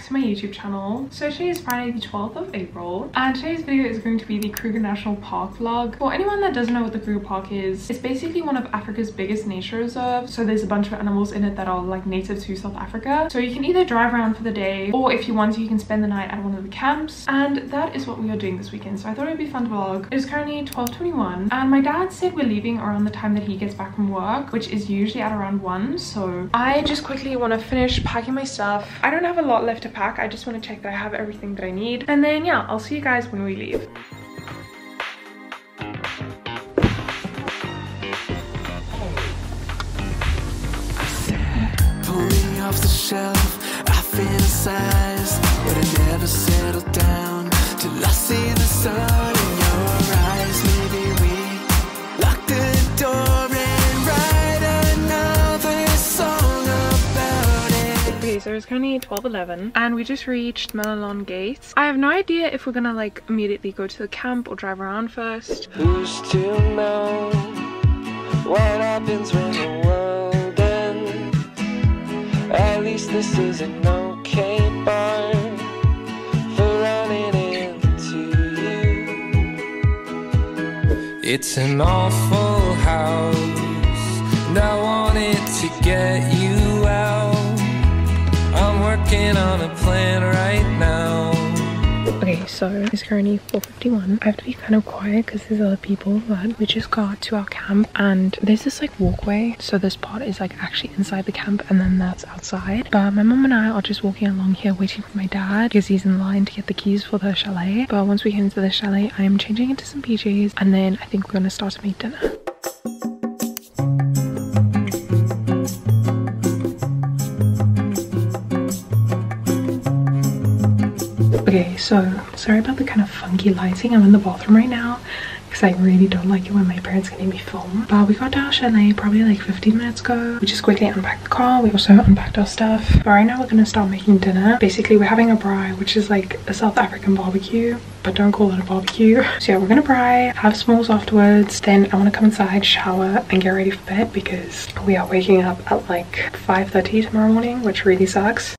back to my YouTube channel. So today is Friday the 12th of April and today's video is going to be the Kruger National Park vlog. For anyone that doesn't know what the Kruger Park is, it's basically one of Africa's biggest nature reserves. So there's a bunch of animals in it that are like native to South Africa. So you can either drive around for the day or if you want to you can spend the night at one of the camps and that is what we are doing this weekend. So I thought it would be fun to vlog. It is currently 12.21 and my dad said we're leaving around the time that he gets back from work which is usually at around 1 so I just quickly want to finish packing my stuff. I don't have a lot left to pack. I just want to check that I have everything that I need. And then yeah, I'll see you guys when we leave. Off the shelf, I fantasize But I never settle it Okay, so it's currently 12.11 and we just reached Malelane Gates. I have no idea if we're gonna like immediately go to the camp or drive around first. Who's to know what happens when the world ends? At least this is an okay bar for running into you. It's an awful house, and I wanted to get you out. I'm working on a plan right now. Okay, so it's currently 4.51. I have to be kind of quiet because there's other people but we just got to our camp and there's this like walkway. So this part is like actually inside the camp and then that's outside. But my mom and I are just walking along here waiting for my dad because he's in line to get the keys for the chalet. But once we get into the chalet, I am changing into some PJs and then I think we're gonna start to make dinner. So sorry about the kind of funky lighting. I'm in the bathroom right now because I really don't like it when my parents can hear me film. But we got to our chalet probably like 15 minutes ago. We just quickly unpacked the car. We also unpacked our stuff. But right now we're gonna start making dinner. Basically, we're having a braai, which is like a South African barbecue but don't call it a barbecue. So yeah, we're gonna braai, have s'mores afterwards. Then I wanna come inside, shower, and get ready for bed because we are waking up at like 5.30 tomorrow morning, which really sucks.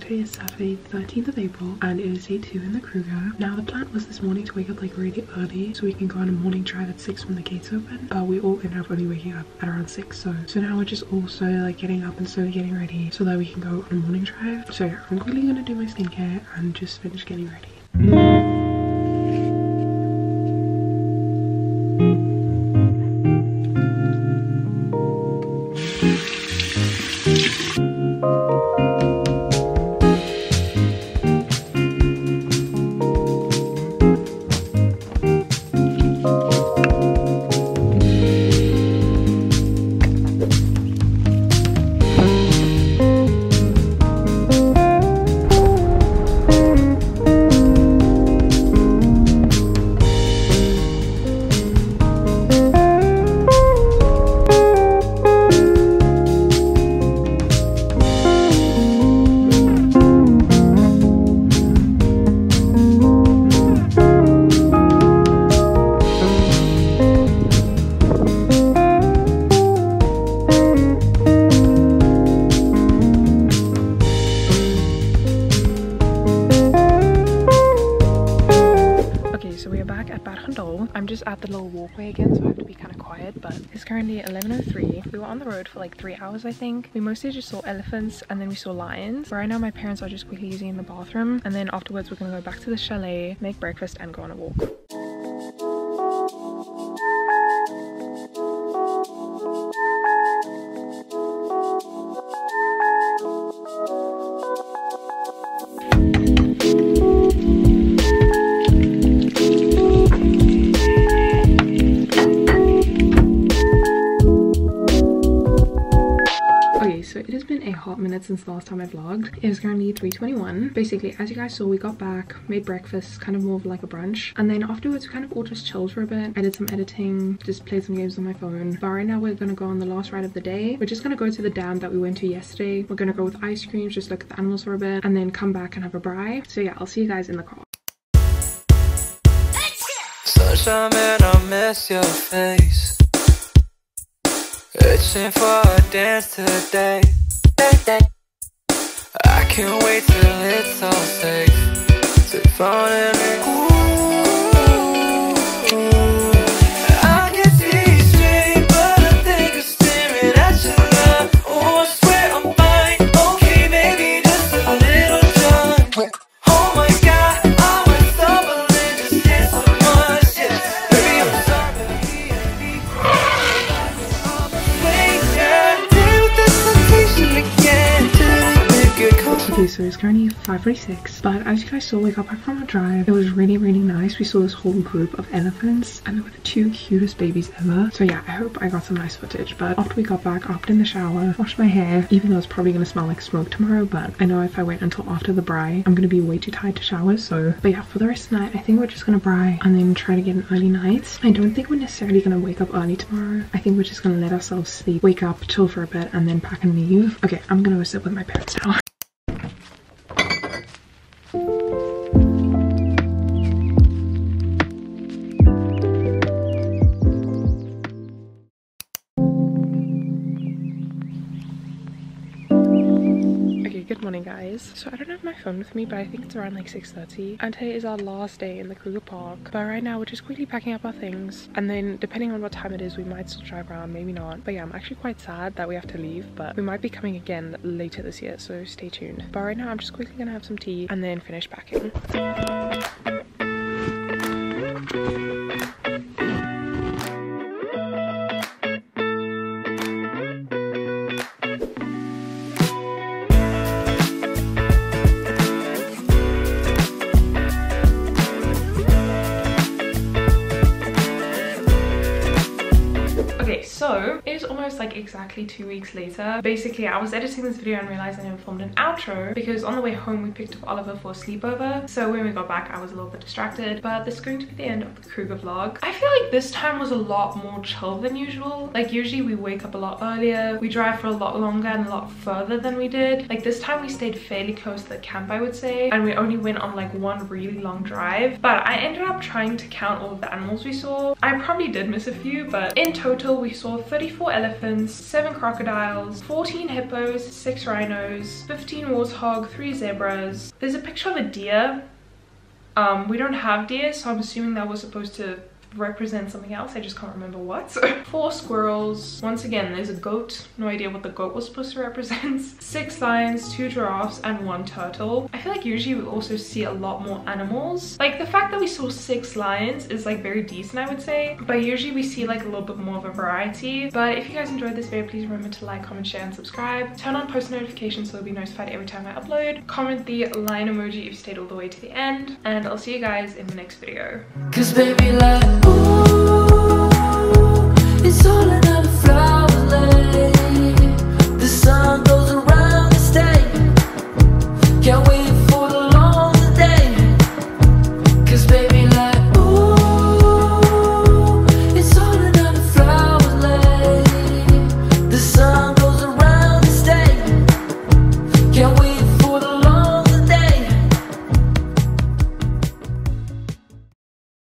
Today is Saturday, the 13th of April, and it is day 2 in the Kruger. Now the plan was this morning to wake up like really early so we can go on a morning drive at 6 when the gates open. But we all ended up only waking up at around 6, so so now we're just also like getting up and slowly getting ready so that we can go on a morning drive. So yeah, I'm quickly gonna do my skincare and just finish getting ready. So we are back at Berg-en-Dal. I'm just at the little walkway again, so I have to be kind of quiet, but it's currently 11.03. We were on the road for like three hours, I think. We mostly just saw elephants and then we saw lions. Right now my parents are just quickly using the bathroom and then afterwards we're gonna go back to the chalet, make breakfast and go on a walk. Minutes since the last time I vlogged. It is currently 3.21. Basically, as you guys saw, we got back, made breakfast, kind of more of like a brunch. And then afterwards, we kind of all just chilled for a bit. I did some editing, just played some games on my phone. But right now, we're gonna go on the last ride of the day. We're just gonna go to the dam that we went to yesterday. We're gonna go with ice creams, just look at the animals for a bit, and then come back and have a braai. So yeah, I'll see you guys in the car. Sunshine, man, I miss your face. Itching for a dance today. I can't wait till it's all safe. To phone and currently 5.46, but as you guys saw, we got back from a drive. It was really, really nice. We saw this whole group of elephants, and they were the two cutest babies ever. So yeah, I hope I got some nice footage. But after we got back, I hopped in the shower, washed my hair, even though it's probably gonna smell like smoke tomorrow, but I know if I wait until after the braai, I'm gonna be way too tired to shower, so. But yeah, for the rest of the night, I think we're just gonna braai and then try to get an early night. I don't think we're necessarily gonna wake up early tomorrow. I think we're just gonna let ourselves sleep, wake up, chill for a bit, and then pack and leave. Okay, I'm gonna go sit with my parents now. Good morning guys. So I don't have my phone with me, but I think it's around like 6.30. And today is our last day in the Kruger Park. But right now we're just quickly packing up our things. And then depending on what time it is, we might still drive around, maybe not. But yeah, I'm actually quite sad that we have to leave, but we might be coming again later this year, so stay tuned. But right now I'm just quickly gonna have some tea and then finish packing. Like exactly two weeks later. Basically, I was editing this video and realized I never filmed an outro because on the way home we picked up Oliver for a sleepover. So when we got back, I was a little bit distracted. But this is going to be the end of the Kruger vlog. I feel like this time was a lot more chill than usual. Like usually we wake up a lot earlier, we drive for a lot longer and a lot further than we did. Like this time we stayed fairly close to the camp, I would say. And we only went on like one really long drive. But I ended up trying to count all of the animals we saw. I probably did miss a few, but in total we saw 34 elephants, 7 crocodiles, 14 hippos, 6 rhinos, 15 warthog, 3 zebras. There's a picture of a deer. Um, we don't have deer, so I'm assuming that was supposed to represent something else. I just can't remember what. Four squirrels. Once again, there's a goat. No idea what the goat was supposed to represent. Six lions, two giraffes, and one turtle. I feel like usually we also see a lot more animals. Like the fact that we saw six lions is like very decent, I would say. But usually we see like a little bit more of a variety. But if you guys enjoyed this video, please remember to like, comment, share, and subscribe. Turn on post notifications so you'll be notified every time I upload. Comment the lion emoji if you stayed all the way to the end. And I'll see you guys in the next video. Cause baby, like, Ooh, it's all